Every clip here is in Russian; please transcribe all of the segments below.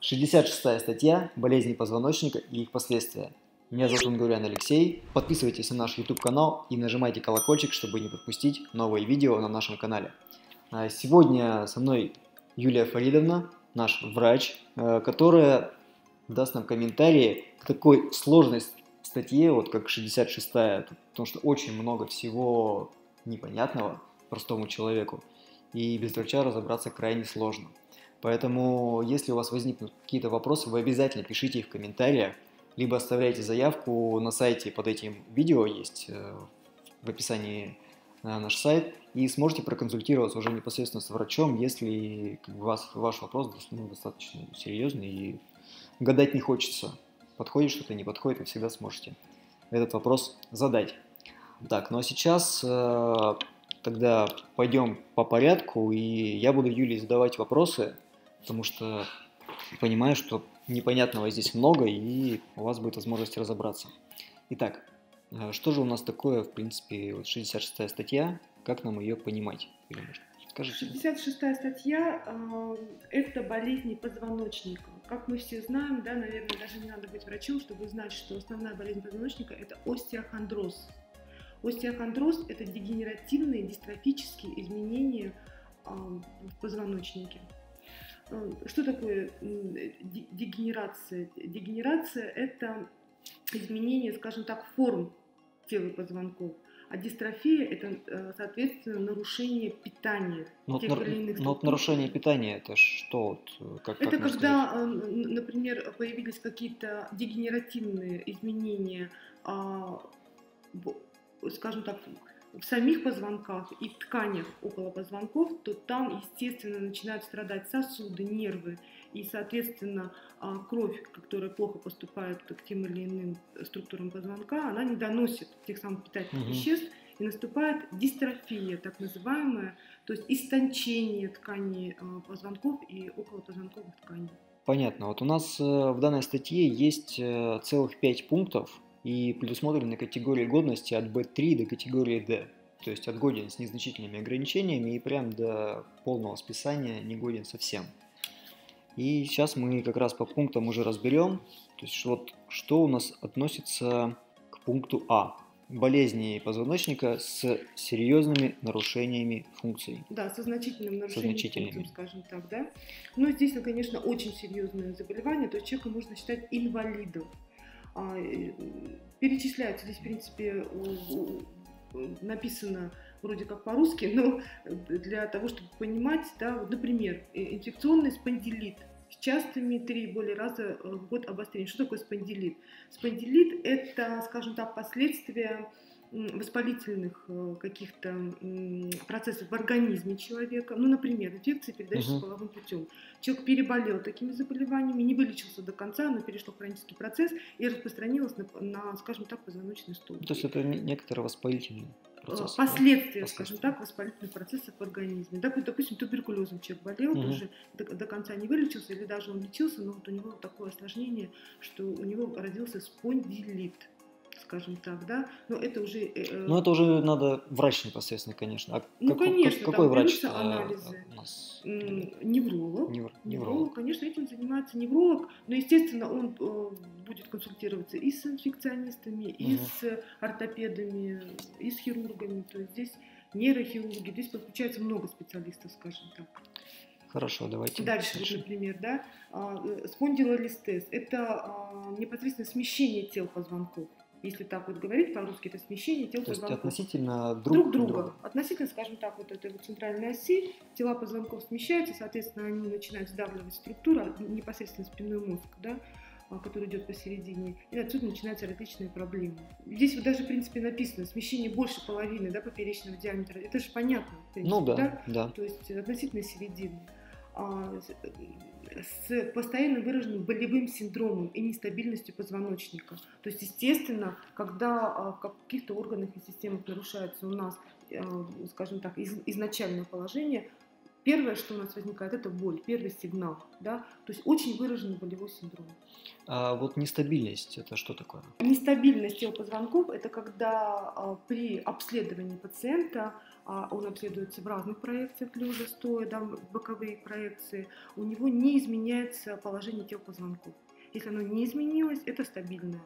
66 статья «Болезни позвоночника и их последствия». Меня зовут Унгурян Алексей. Подписывайтесь на наш YouTube-канал и нажимайте колокольчик, чтобы не пропустить новые видео на нашем канале. А Сегодня со мной Юлия Фаридовна, наш врач, э, которая даст нам комментарии к такой сложной статье, вот как 66-я, потому что очень много всего непонятного простому человеку, и без врача разобраться крайне сложно. Поэтому, если у вас возникнут какие-то вопросы, вы обязательно пишите их в комментариях, либо оставляйте заявку на сайте под этим видео, есть э, в описании на наш сайт, и сможете проконсультироваться уже непосредственно с врачом, если как бы, вас, ваш вопрос ну, достаточно серьезный и гадать не хочется. Подходит что-то, не подходит, вы всегда сможете этот вопрос задать. Так, ну а сейчас э, тогда пойдем по порядку, и я буду Юлии задавать вопросы, потому что понимаю, что непонятного здесь много, и у вас будет возможность разобраться. Итак, э, что же у нас такое, в принципе, вот 66-я статья, как нам ее понимать? Или, может, скажите? 66-я статья э, – это болезни позвоночника. Как мы все знаем, да, наверное, даже не надо быть врачом, чтобы знать, что основная болезнь позвоночника – это остеохондроз. Остеохондроз – это дегенеративные дистрофические изменения э, в позвоночнике. Э, что такое дегенерация? Дегенерация – это изменение, скажем так, форм тела позвонков. А дистрофия – это, э, соответственно, нарушение питания но тех вот, или иных Но вот нарушение питания – это что? Вот, э, как, это как когда, например, появились какие-то дегенеративные изменения, а, скажем так, в самих позвонках и тканях около позвонков, то там, естественно, начинают страдать сосуды, нервы, и, соответственно, а, кровь, которая плохо поступает к тем или иным структурам позвонка, она не доносит тех самых питательных угу. веществ, и наступает дистрофия, так называемая, то есть истончение тканей а, позвонков и околопозвонковых тканей. Понятно. Вот у нас э, в данной статье есть э, целых пять пунктов, и предусмотрены категории годности от B3 до категории D. То есть от годен с незначительными ограничениями и прям до полного списания не годен совсем. И сейчас мы как раз по пунктам уже разберем. То есть вот что у нас относится к пункту А. Болезни позвоночника с серьезными нарушениями функций. Да, со значительным нарушением со функций, скажем так, да. Но здесь, конечно, очень серьезное заболевание, то есть человека можно считать инвалидом. А, перечисляются здесь, в принципе, написано вроде как по-русски, но для того, чтобы понимать, да, вот, например, инфекционный спондилит с частыми три более раза в год обострения. Что такое спондилит? Спондилит – это, скажем так, последствия воспалительных э, каких-то процессов в организме человека. Ну, например, инфекция, передающаяся uh-huh. половым путем. Человек переболел такими заболеваниями, не вылечился до конца, но перешло в хронический процесс и распространилось на, на скажем так, позвоночный столб. То есть это некоторые воспалительные процессы? Последствия, да? скажем так, воспалительных процессов в организме. Допустим, туберкулезом человек болел, uh-huh. тоже до, до конца не вылечился, или даже он лечился, но вот у него такое осложнение, что у него родился спондилит скажем так, да, но это уже... Э, э ну, это уже надо врач непосредственно, конечно. А ну, как, конечно, какой там врач анализы. У нас? Невролог. Невр... Невролог. Невролог, конечно, этим занимается невролог, но, естественно, он э, будет консультироваться и с инфекционистами, и угу. с ортопедами, и с хирургами, то есть здесь нейрохирурги, здесь подключается много специалистов, скажем так. Хорошо, давайте. Дальше, вот, например, да, а, э, спондилолистез – это а, непосредственно смещение тел позвонков если так вот говорить по-русски, это смещение тел То позвонков. относительно друг, друг друга. друга. Относительно, скажем так, вот этой вот центральной оси, тела позвонков смещаются, соответственно, они начинают сдавливать структуру, непосредственно спинной мозг, да, а, который идет посередине, и отсюда начинаются различные проблемы. Здесь вот даже, в принципе, написано смещение больше половины да, поперечного диаметра. Это же понятно. Принципе, ну да, да, да. То есть относительно середины. С постоянно выраженным болевым синдромом и нестабильностью позвоночника. То есть, естественно, когда а, в каких-то органах и системах нарушается у нас, э, скажем так, изначальное положение, первое, что у нас возникает, это боль, первый сигнал, да, то есть очень выраженный болевой синдром. А вот нестабильность это что такое? Нестабильность тел позвонков – это когда а, при обследовании пациента, а, он обследуется в разных проекциях, лежа, стоя, да, боковые проекции, у него не изменяется положение тел позвонков. Если оно не изменилось, это стабильное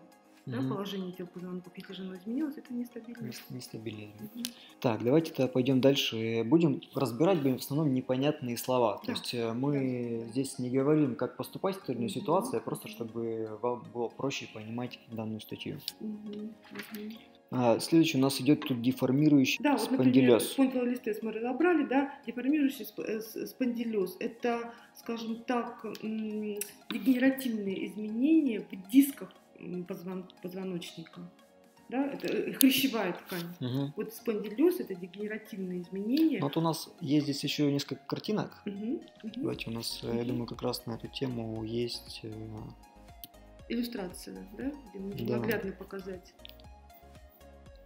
да, положение тел позвонков. Если же оно изменилось, это нестабильное. Нес- Нестабильность. Мгм. Так, давайте тогда пойдем дальше. Будем разбирать будем в основном непонятные слова. То Да. есть э, мы здесь не говорим, как поступать в той или иной Мгм. ситуации, а просто чтобы вам было проще понимать данную статью. Мгм. А, следующий у нас идет тут деформирующий Да, вот, например, спондилез. спондилолистез мы разобрали, да, деформирующий э, спондилез – это, скажем так, дегенеративные изменения в дисках позвон- позвоночника, да, это э, хрящевая ткань. Мгм. Вот спондилез – это дегенеративные изменения. Ну, Вот у нас есть здесь еще несколько картинок. Мгм, мгм. Давайте у нас, э, я думаю, как раз на эту тему есть. э, Иллюстрация, да, где можно Да. наглядно показать.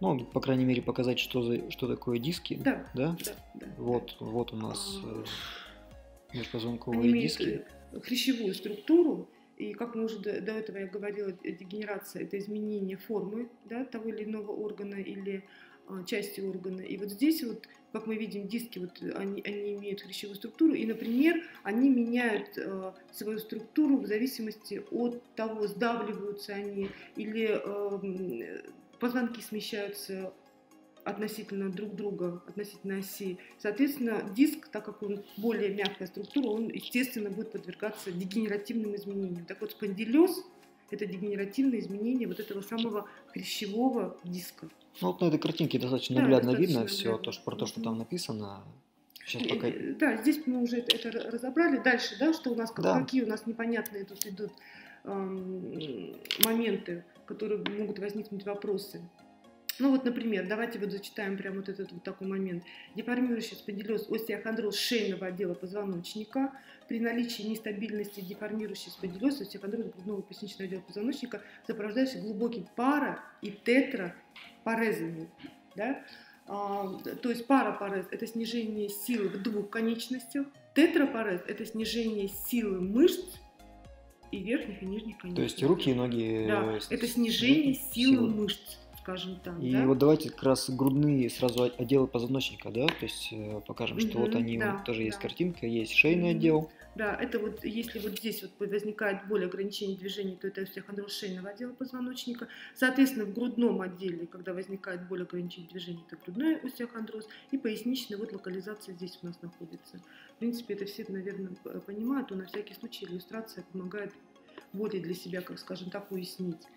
Ну, по крайней мере, показать, что, за, что такое диски. Да, Да? да, да. Вот, вот у нас Они межпозвонковые диски. хрящевую структуру, и как мы уже до, до этого я говорила, э, дегенерация это изменение формы да, того или иного органа или а, части органа. И вот здесь вот, как мы видим, диски вот э, они, они имеют хрящевую структуру, и, например, они меняют э, свою структуру в зависимости от того, сдавливаются они или э, м, позвонки смещаются относительно друг друга, относительно оси. Соответственно, диск, так как он более мягкая структура, он, естественно, будет подвергаться дегенеративным изменениям. Так вот, спондилез – это дегенеративное изменение вот этого самого хрящевого диска. Ну, вот на этой картинке достаточно Да, наглядно достаточно видно все, то, что, про то, что там написано. Сейчас И, пока... э, Да, здесь мы уже это, это разобрали. Дальше, да, что у нас, Да. какие у нас непонятные тут идут эм, моменты, которые могут возникнуть вопросы. Ну вот, например, давайте вот зачитаем прямо вот этот вот такой момент. Деформирующий спондилез остеохондроз шейного отдела позвоночника. При наличии нестабильности деформирующий спондилез остеохондроз грудного поясничного отдела позвоночника сопровождающий глубоким пара и тетрапорезами. Да? А, то есть парапарез – это снижение силы в двух конечностях, тетрапарез – это снижение силы мышц и верхних и нижних конечностей. То есть руки и ноги... Да, э, с- это снижение силы, силы. мышц, скажем так. И да? вот давайте как раз грудные сразу отделы позвоночника, да, то есть э, покажем, что вот они, да, вот тоже есть да. картинка, есть шейный Мгм. отдел, Да, это вот если вот здесь вот возникает боль ограничений движений, то это остеохондроз шейного отдела позвоночника. Соответственно, в грудном отделе, когда возникает боль ограничений движений, это грудной остеохондроз. И поясничная вот локализация здесь у нас находится. В принципе, это все, наверное, понимают, но на всякий случай иллюстрация помогает более для себя, как скажем так, уяснить.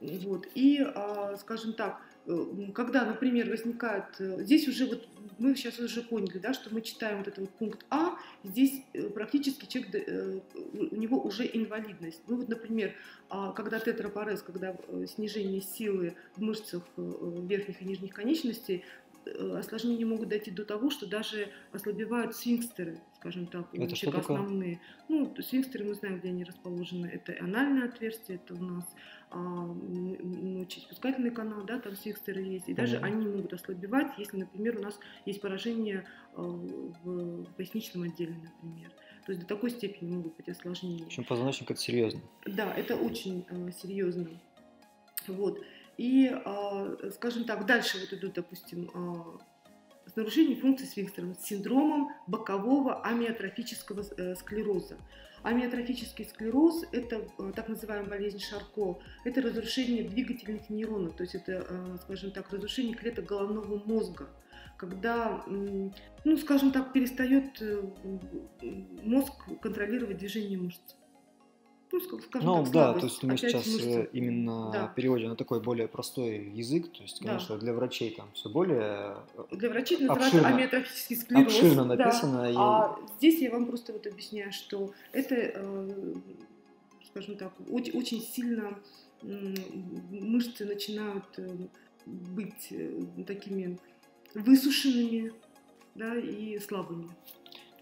Вот. И, а, скажем так, э, когда, например, возникает, э, здесь уже вот мы сейчас уже поняли, да, что мы читаем вот этот вот пункт А, здесь э, практически человек, у него уже инвалидность. Ну вот, например, а, когда тетрапорез, когда снижение силы в мышцах верхних и нижних конечностей, осложнения могут дойти до того, что даже ослабевают сфинкстеры, скажем так, у Это человека основные. Ну, сфинкстеры мы знаем, где они расположены. Это анальное отверстие, это у нас а, мочеиспускательный канал, да, там сфинкстеры есть. И даже Понятно. они могут ослабевать, если, например, у нас есть поражение а, в поясничном отделе, например. То есть до такой степени могут быть осложнения. в общем, позвоночник это серьезно. Да, это очень э, серьезно. Вот. И, а, скажем так, дальше вот идут, допустим, а, с нарушением функции сфинктером, с синдромом бокового амиотрофического э, склероза. Амиотрофический склероз – это э, так называемая болезнь Шарко. Это разрушение двигательных нейронов, то есть это, э, скажем так, разрушение клеток головного мозга когда, ну, скажем так, перестает э, мозг контролировать движение мышц. Ну, ск- скажем Ну так, да, слабость. то есть мы Опять сейчас мышцы. э, именно Да. переводим на такой более простой язык, то есть, Да. конечно, для врачей там все более э, Для врачей называется обширно- амиотрофический склероз. обширно да. написано. и- А здесь я вам просто вот объясняю, что это, э, скажем так, очень, очень сильно мышцы начинают быть такими высушенными да, и слабыми.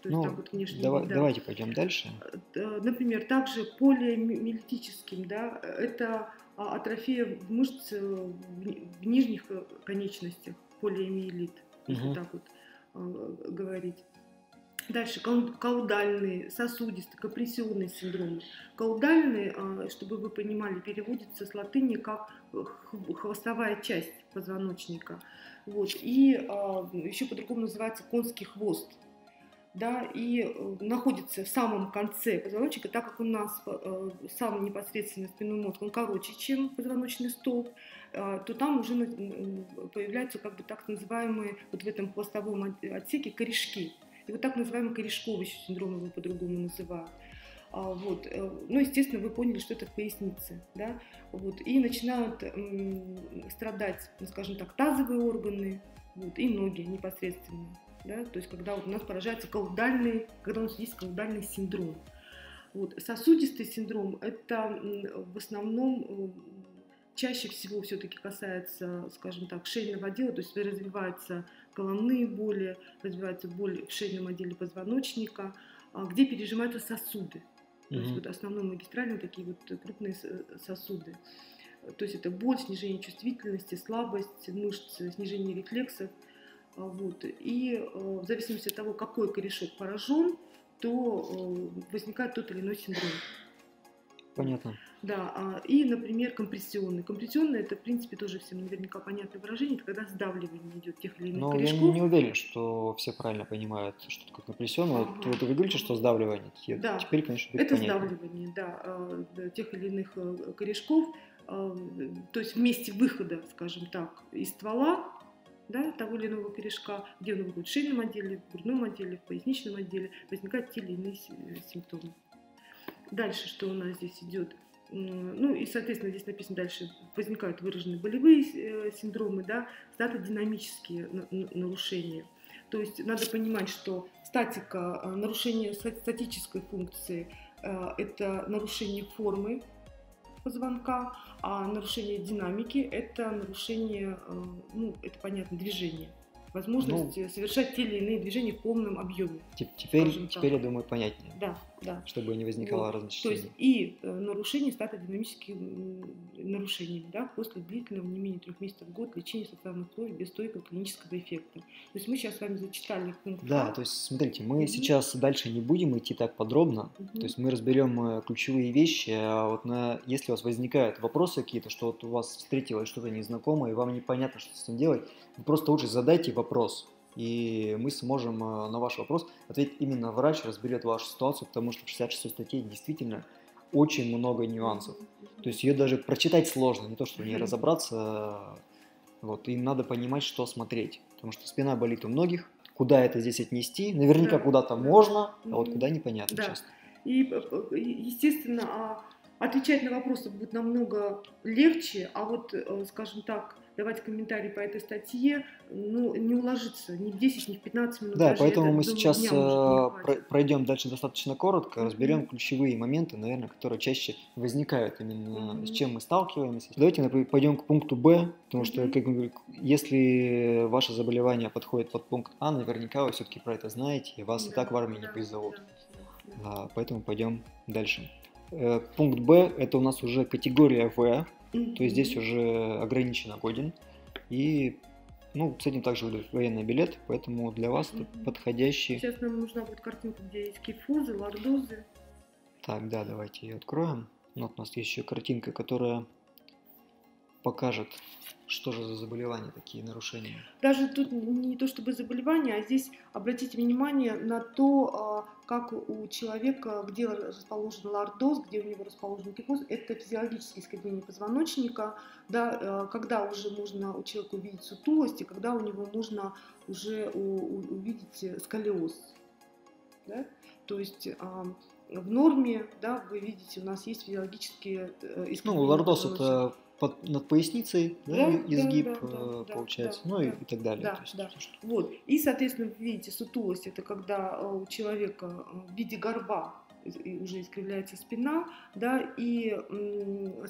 То есть Ну, так вот внешне. дава- да. Давайте пойдем дальше. Э, Например, также полиомиелитическим, да, это а, атрофия в мышц э, в ни- в нижних э, конечностях, полиомиелит, если Мгм. так вот э, говорить. Дальше каудальный, сосудистый, компрессионный синдром. Каудальный, а, чтобы вы понимали, переводится с латыни как хвостовая часть позвоночника. Вот. И а, еще по-другому называется конский хвост. Да, и э, находится в самом конце позвоночника, так как у нас э, сам непосредственно спинной мозг, он короче, чем позвоночный столб, э, то там уже появляются как бы так называемые вот в этом хвостовом отсеке корешки. И вот так называемый корешковый синдром его по-другому называют. А, вот. Ну, естественно, вы поняли, что это в пояснице. Да? Вот. И начинают страдать, ну, скажем так, тазовые органы вот, и ноги непосредственно. Да? То есть, когда вот у нас поражается колдальный, когда у нас есть колдальный синдром. Вот. Сосудистый синдром – это в основном чаще всего все-таки касается, скажем так, шейного отдела, то есть развиваются головные боли, развивается боль в шейном отделе позвоночника, а, где пережимаются сосуды. То есть вот основные магистральные такие вот крупные сосуды. То есть это боль, снижение чувствительности, слабость мышц, снижение рефлексов. А, вот. И э, в зависимости от того, какой корешок поражен, то э, возникает тот или иной синдром. Понятно. Да, а, и, например, компрессионный. Компрессионный это, в принципе, тоже всем наверняка понятное выражение, это когда сдавливание идет тех или иных Но корешков. я не уверен, что все правильно понимают, что такое компрессионный. Ага. Вот вы говорите, что сдавливание. Да. Теперь, конечно, это понятно. сдавливание, да, а, тех или иных э, корешков, то есть вместе выхода, скажем так, из ствола да, того или иного корешка, где он в шейном отделе, в грудном отделе, в поясничном отделе, возникают те или иные э, симптомы. Дальше что у нас здесь идет? Ну и, соответственно, здесь написано дальше, возникают выраженные болевые э, синдромы, да, статодинамические нарушения. То есть надо понимать, что статика, э, нарушение статической функции это нарушение формы позвонка, а нарушение динамики – это нарушение, ну, это понятно, движения возможность ну, совершать те или иные движения в полном объеме. Теперь, теперь я думаю, понятнее. Да, да. Чтобы не возникало вот. разночтений. То есть и э, нарушение статодинамических нарушений да, после длительного не менее трех месяцев в год лечения социальных условий без стойкого клинического эффекта. То есть мы сейчас с вами зачитали пункт Да, то есть смотрите, мы mm сейчас дальше не будем идти так подробно, mm то есть мы разберем э, ключевые вещи, а вот на, если у вас возникают вопросы какие-то, что вот у вас встретилось что-то незнакомое, и вам непонятно, что с этим делать, вы просто лучше задайте вопрос, и мы сможем э, на ваш вопрос ответить именно врач, разберет вашу ситуацию, потому что в 66 статье действительно очень много нюансов. То есть ее даже прочитать сложно, не то, что не разобраться. Вот, им надо понимать, что смотреть. Потому что спина болит у многих. Куда это здесь отнести? Наверняка да. куда-то можно, а вот куда непонятно, да. честно. И, естественно, а, отвечать на вопросы будет намного легче, а вот, э, скажем так, давать комментарии по этой статье, ну, не уложится ни в 10, ни в 15 минут. Да, поэтому мы сейчас э, пройдем дальше достаточно коротко, разберем mm-hmm. ключевые моменты, наверное, которые чаще возникают, именно mm-hmm. с чем мы сталкиваемся. Давайте пойдем к пункту Б, потому mm-hmm. что, как мы говорим, если ваше заболевание подходит под пункт А, наверняка вы все-таки про это знаете, и вас да, и так в армии да, не призовут. Да, да. Да, поэтому пойдем дальше. Э, пункт Б – это у нас уже категория В, то есть здесь уже ограниченно годен. И ну, с этим также выдают военный билет, поэтому для вас это подходящий. Сейчас нам нужна будет картинка, где есть кифузы, лордозы. Так, да, давайте ее откроем. Вот у нас есть еще картинка, которая покажет, что же за заболевания такие нарушения. Даже тут не то чтобы заболевания, а здесь обратите внимание на то, а, как у человека, где расположен лордоз, где у него расположен кифоз, это физиологические искривления позвоночника, да, а, когда уже можно у человека увидеть сутулость, и когда у него можно уже увидеть сколиоз. Да? То есть а, в норме, да, вы видите, у нас есть физиологические э, искривления. Ну, лордоз это под, над поясницей, да, да, изгиб да, да, э, получается, да, ну да, и, и так далее. Да, есть, да. Что... Вот. И, соответственно, видите, сутулость это когда э, у человека э, в виде горба уже искривляется спина, да, и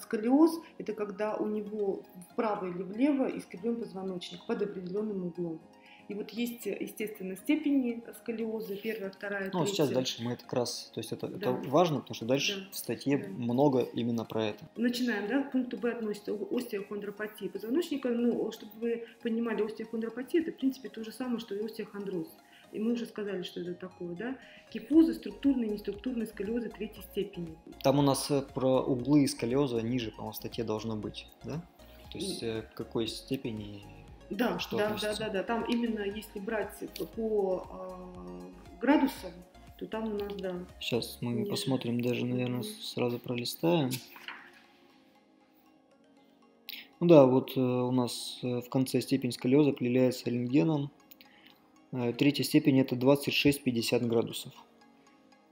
сколиоз это когда у него вправо или влево искривлен позвоночник под определенным углом. И вот есть, естественно, степени сколиоза, первая, вторая, Ну, сейчас дальше мы это как раз, то есть это, да. это важно, потому что дальше да. в статье да. много именно про это. Начинаем, да, к пункту Б относится остеохондропатия позвоночника. Ну, чтобы вы понимали, остеохондропатия это, в принципе, то же самое, что и остеохондроз. и мы уже сказали, что это такое, да, кифозы, структурные и неструктурные сколиозы третьей степени. Там у нас э, про углы и сколиоза ниже, по-моему, в статье должно быть, да? То есть э, к какой степени да, что да, да, относится? да, да. Там именно если брать по, а, градусам, то там у нас, да, Сейчас мы Ниже. посмотрим, даже, наверное, сразу пролистаем. Ну да, вот э, у нас э, в конце степень сколиоза определяется рентгеном. Э, Третья степень это 26-50 градусов.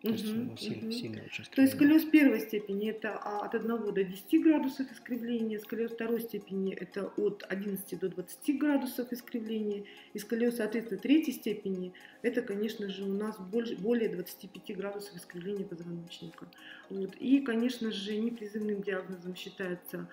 То есть Мгм, сильно, мгм. сильно очень То есть скривлено. сколиоз первой степени это от 1 до 10 градусов искривления, сколиоз второй степени это от 11 до 20 градусов искривления, и сколиоз, соответственно, третьей степени это, конечно же, у нас больше, более 25 градусов искривления позвоночника. Вот. И, конечно же, непризывным диагнозом считается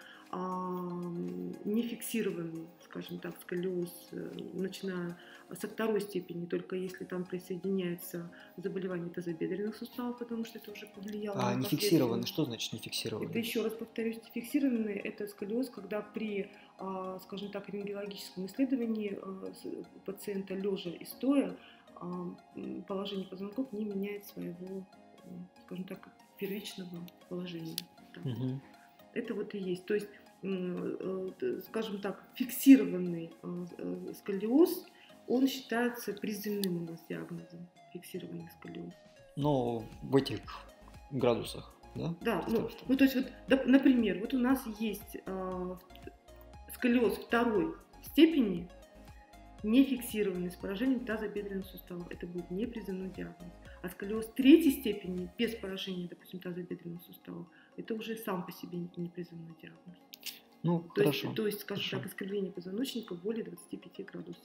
нефиксированный, скажем так, сколиоз, э, начиная со второй степени, только если там присоединяется заболевание тазобедренных суставов, потому что это уже повлияло А на не последствия. фиксированный, что значит не фиксированный? Это еще раз повторюсь, фиксированный это сколиоз, когда при, а, скажем так, рентгенологическом исследовании с- пациента лежа и стоя а, положение позвонков не меняет своего, скажем так, первичного положения. Мгм. Это вот и есть. То есть, э, скажем так, фиксированный э, э, сколиоз, он считается приземным у нас диагнозом, фиксированный сколиоз. Но в этих градусах, да? Да, ну, Что- ну то есть вот, например, вот у нас есть э, сколиоз второй степени, не фиксированный с поражением тазобедренных суставов. Это будет неприземной диагноз. А сколиоз третьей степени без поражения, допустим, тазобедренных суставов, это уже сам по себе неприземной диагноз. Ну, То хорошо. есть, то есть, скажем хорошо. так, искривление позвоночника более 25 градусов.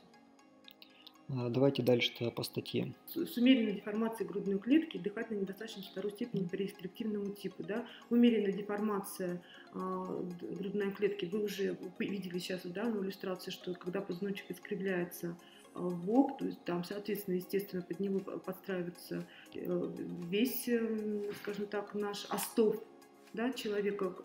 А, Давайте дальше тогда по статье. С умеренной деформацией грудной клетки, дыхательной недостаточности второй степени по рестриктивному типу. Да? Умеренная деформация д- грудной клетки, вы уже видели сейчас да, на иллюстрации, что когда позвоночник искривляется а, в бок, то есть там, соответственно, естественно, под него подстраивается э, весь, эм, скажем так, наш остов да, человека,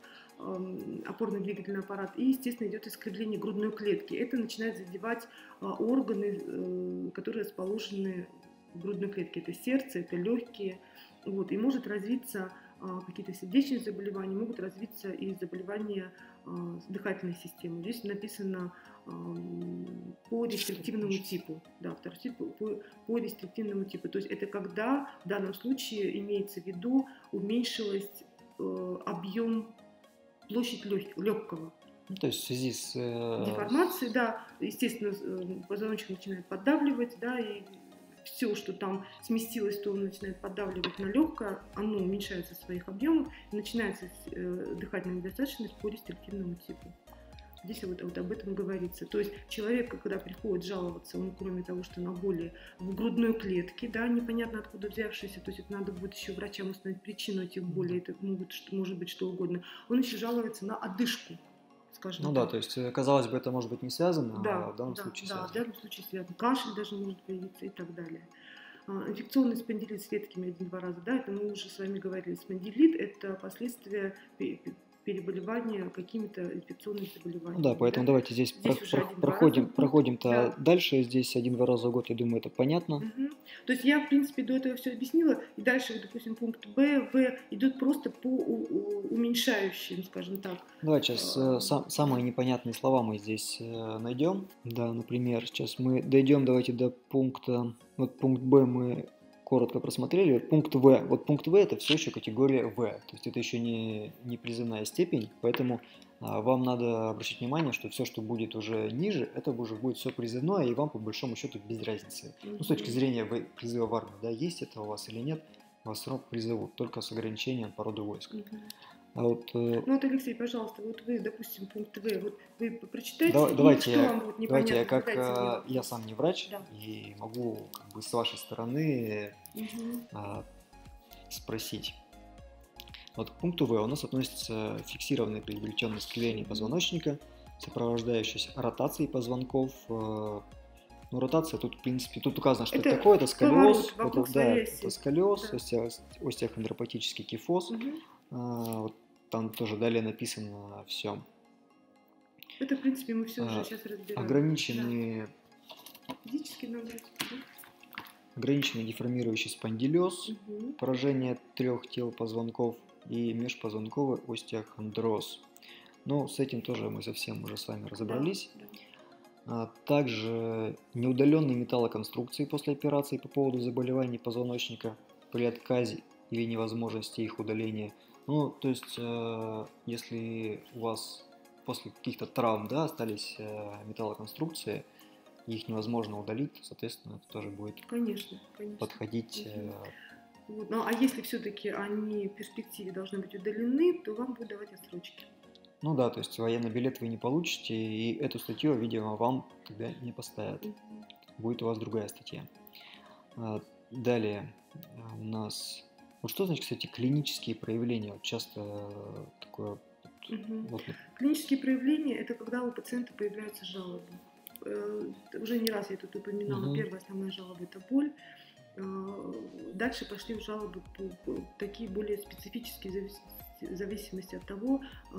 опорно-двигательный аппарат, и, естественно, идет искривление грудной клетки. Это начинает задевать а, органы, э, которые расположены в грудной клетке. Это сердце, это легкие. Вот, и может развиться а, какие-то сердечные заболевания, могут развиться и заболевания а, дыхательной системы. Здесь написано по рестриктивному типу. Да, второй тип по, по рестриктивному типу. То есть это когда в данном случае имеется в виду уменьшилась э, объем, площадь легкого. Ну, то есть в связи с... э, Деформации, да, естественно, э, позвоночник начинает поддавливать, да, и все, что там сместилось, то он начинает поддавливать на легкое, оно уменьшается в своих объемах, и начинается э, дыхательная недостаточность по рестриктивному типу. Здесь вот, вот об этом говорится. То есть человек, когда приходит жаловаться, он кроме того, что на боли в грудной клетке, да, непонятно откуда взявшиеся, то есть это надо будет еще врачам установить причину этих болей, это могут, может быть что угодно. Он еще жалуется на одышку, скажем Ну так. да, то есть, э, казалось бы, это может быть не связано, Да, а в данном да, случае да, в связано. данном случае связано. Кашель даже может появиться и так далее. А, Инфекционный спондилит с редкими один-два раза, да, это мы уже с вами говорили. Спондилит – это последствия переболевания какими-то инфекционными заболеваниями. Да, поэтому давайте здесь, Здесь про- про- проходим, проходим-то Да. дальше. Здесь один-два раза в год, я думаю, это понятно. Мгм. То есть я, в принципе, до этого все объяснила, и дальше, допустим, пункт Б, В идут просто по уменьшающим, скажем так. Давайте сейчас А, самые непонятные слова мы здесь э, найдем. Да, например, сейчас мы дойдем, давайте до пункта, вот пункт Б мы коротко просмотрели. Пункт В. Вот пункт В это все еще категория В. То есть это еще не, не призывная степень, поэтому а, вам надо обращать внимание, что все, что будет уже ниже, это уже будет все призывное, и вам по большому счету без разницы. Ну, с точки зрения призыва в армию, да, есть это у вас или нет, вас равно призовут, только с ограничением по роду войск. А вот э, Ну вот, Алексей, пожалуйста, вот вы, допустим, пункт В, вот вы прочитайте, Давай- и давайте что я- вам будет непонятно, Давайте я как задайте э, я сам не врач Да. и могу как бы с вашей стороны А, спросить. Вот к пункту В у нас относится фиксированное предвлеченное искривление позвоночника, сопровождающееся ротацией позвонков. э, Ну, ротация тут, в принципе, тут указано, что это, Это такое, это сколиоз, это, да, это сколиоз, Да. остео- остеохондропатический кифоз. Мгм. А, вот там тоже далее написано все. Это, в принципе, мы все А, уже сейчас разбираем. Ограничены Да. Физически набрать. да? Ограниченный деформирующий спондилез, Мгм. поражение трех тел позвонков и межпозвонковый остеохондроз. Ну, с этим тоже мы совсем уже с вами разобрались. Да, да. А также неудаленные металлоконструкции после операции по поводу заболеваний позвоночника при отказе или невозможности их удаления. Ну, то есть, э, если у вас после каких-то травм да, остались э, металлоконструкции, их невозможно удалить, соответственно, это тоже будет Конечно, конечно. подходить. э, Мгм. Вот. Ну, а если все-таки они в перспективе должны быть удалены, то вам будут давать отсрочки. Ну да, то есть военный билет вы не получите, и эту статью, видимо, вам тогда не поставят. Мгм. будет у вас другая статья. А, Далее а, у нас... Вот что значит, кстати, клинические проявления? Вот часто э, такое... Мгм. Вот, Клинические проявления – это когда у пациента появляются жалобы. Э, Уже не раз я тут упоминала, Мгм. первая основная жалоба – это боль. Э, Дальше пошли жалобы по- такие более специфические в зависимости, в зависимости от того, э,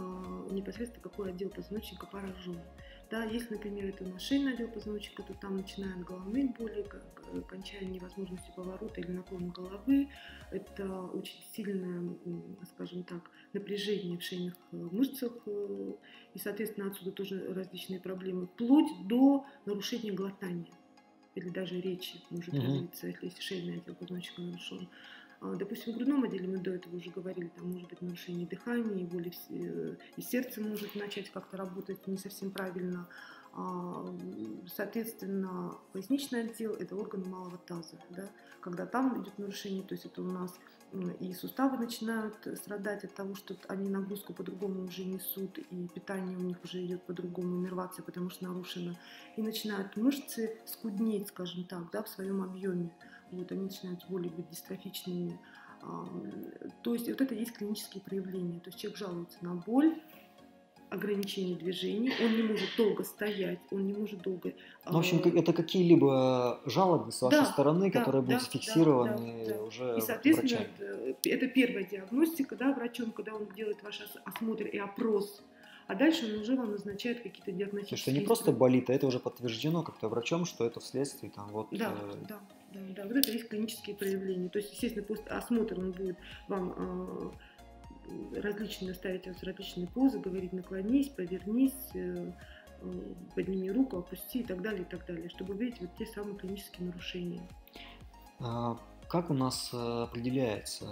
непосредственно какой отдел позвоночника поражен. Да, если, например, это шейный отдел позвоночника, то там начиная от головной боли, к- кончая невозможностью поворота или наклона головы, это очень сильное, скажем так, напряжение в шейных э, мышцах, э, и, соответственно, отсюда тоже различные проблемы, вплоть до нарушения глотания или даже речи может Мгм. развиться, если шейный отдел позвоночника нарушен. А, Допустим, в грудном отделе мы до этого уже говорили, там может быть нарушение дыхания, и боли э, и сердце может начать как-то работать не совсем правильно. А, Соответственно, поясничный отдел – это органы малого таза. Да? Когда там идет нарушение, то есть это у нас м, и суставы начинают страдать от того, что они нагрузку по-другому уже несут, и питание у них уже идет по-другому, иннервация, потому что нарушена. И начинают мышцы скуднеть, скажем так, да, в своем объеме. Вот, они начинают более быть дистрофичными. То есть вот это есть клинические проявления. То есть человек жалуется на боль, ограничение движений, он не может долго стоять, он не может долго... Ну, в общем, а, это какие-либо жалобы с вашей Да, стороны, да, которые да, будут зафиксированы да, да, да. уже И, соответственно, врачами. это, это первая диагностика, да, врачом, когда он делает ваш ос- осмотр и опрос. А дальше он уже вам назначает какие-то То диагностические... есть это не просто болит, а это уже подтверждено как-то врачом, что это вследствие там вот... Да, э, да, да, да. Вот это есть клинические проявления. То есть, естественно, после осмотра он будет вам э, различные ставить различные позы, говорить наклонись, повернись, э, э, подними руку, опусти и так далее, и так далее, чтобы увидеть вот те самые клинические нарушения. А Как у нас э, определяется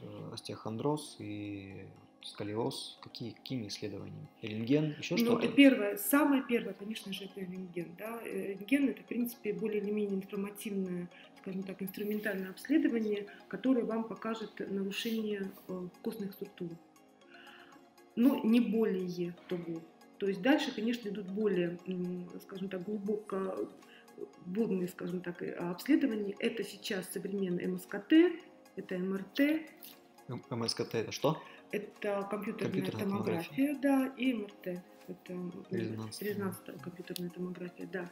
э, остеохондроз и сколиоз? Какие, какими исследованиями? Рентген, еще Ну, что-то? и первое, самое первое, конечно же, это рентген. Да? Э, Рентген это, в принципе, более или менее информативное, скажем так, инструментальное обследование, которое вам покажет нарушение э, костных структур. Но не более того. То есть дальше, конечно, идут более, скажем так, глубоко вводные, скажем так, э, обследования. Это сейчас современный МСКТ, это МРТ, МСКТ это что? Это компьютерная, Компьютерная томография, да, и МРТ. Это Резонансная. резонансная компьютерная томография, да.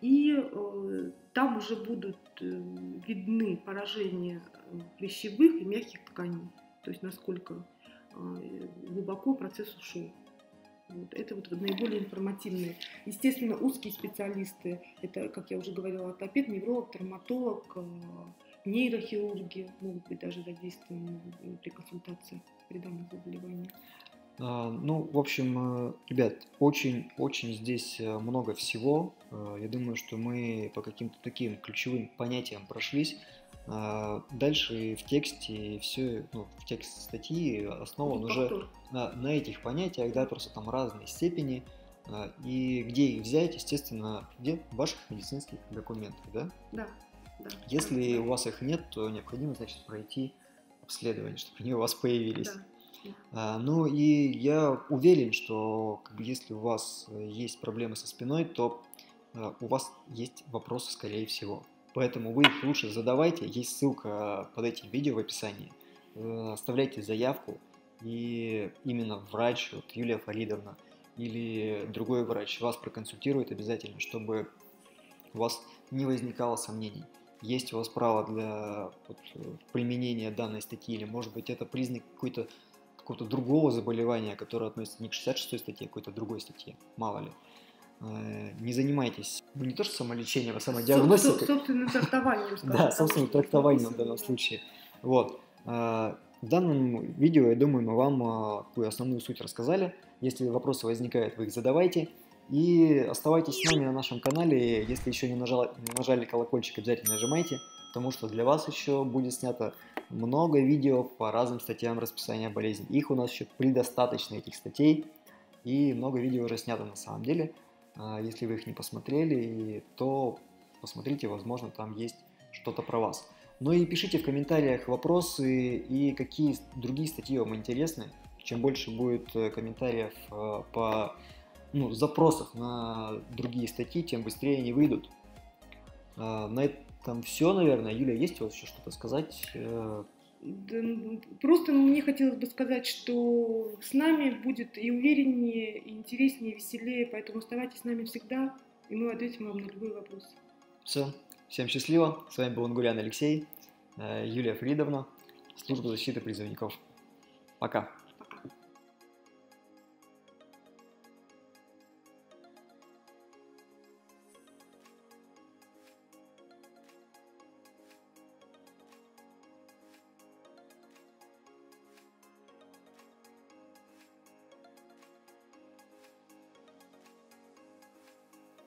И э, там уже будут э, видны поражения э, клещевых и мягких тканей. То есть насколько э, глубоко процесс ушел. Вот. Это вот наиболее информативные. Естественно, узкие специалисты, это, как я уже говорила, ортопед, невролог, травматолог, э, нейрохирурги могут быть даже задействованы при консультации при данных заболеваниях. А, Ну, в общем, э, ребят, очень-очень здесь э, много всего. Э, Я думаю, что мы по каким-то таким ключевым понятиям прошлись. Дальше в тексте все, ну, в тексте статьи основан уже на, на этих понятиях, да, просто там разные степени. И где их взять, естественно, где в ваших медицинских документах, да? Да, да. Если у вас их нет, то необходимо, значит, пройти обследование, чтобы они у вас появились. Да. А, Ну и я уверен, что как бы, если у вас э, есть проблемы со спиной, то э, у вас есть вопросы, скорее всего. Поэтому вы их лучше задавайте. Есть ссылка под этим видео в описании. Э, Оставляйте заявку, и именно врач, вот Юлия Фаридовна или другой врач вас проконсультирует обязательно, чтобы у вас не возникало сомнений. Есть у вас право для вот, э, применения данной статьи, или может быть это признак какой-то какого-то другого заболевания, которое относится не к 66 статье, а к какой-то другой статье, мало ли. э, не занимайтесь, ну не то что самолечением, а самодиагностикой. со- Собственным трактованием. Да, собственным трактованием в данном да. случае. Вот. А, В данном видео, я думаю, мы вам такую основную суть рассказали. Если вопросы возникают, вы их задавайте. И оставайтесь с нами на нашем канале. Если еще не нажали, не нажали колокольчик, обязательно нажимайте, потому что для вас еще будет снято много видео по разным статьям расписания болезни. Их у нас еще предостаточно, этих статей. И много видео уже снято на самом деле. А, Если вы их не посмотрели, то посмотрите, возможно, там есть что-то про вас. Ну и пишите в комментариях вопросы и какие другие статьи вам интересны. Чем больше будет э, комментариев э, по ну, запросов на другие статьи, тем быстрее они выйдут. А, На этом все, наверное. Юля, есть у вас еще что-то сказать? Э, Да, ну, Просто мне хотелось бы сказать, что с нами будет и увереннее, и интереснее, и веселее, поэтому оставайтесь с нами всегда, и мы ответим вам на любые вопросы. Все. Всем счастливо. С вами был Ангурян Алексей, э, Юлия Фридовна, служба защиты призывников. Пока.